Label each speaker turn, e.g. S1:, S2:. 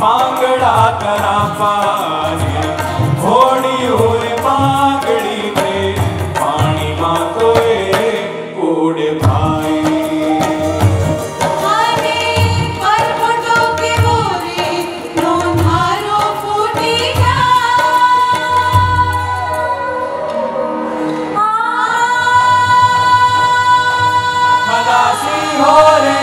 S1: Bhangra கராப்பா glória.